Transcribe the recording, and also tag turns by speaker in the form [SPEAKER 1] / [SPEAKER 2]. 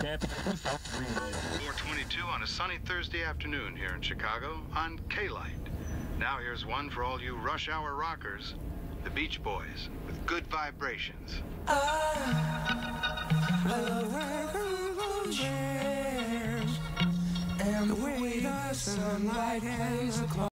[SPEAKER 1] 422 on a sunny Thursday afternoon here in Chicago on K-Light. Now here's one for all you rush hour rockers, the Beach Boys, with good vibrations.
[SPEAKER 2] And the way the sunlight hangs